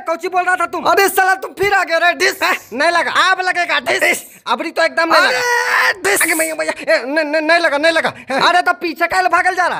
Cauchy बोल रहा था तुम? अरे साला तुम फिर आ गए रे डिस नहीं लगा। आप लगेगा डिस अबरी तो एकदम नहीं लगा। अरे डिस आगे भैया भैया नहीं लगा नहीं लगा। अरे तो पीछे कैल भागल जा रहा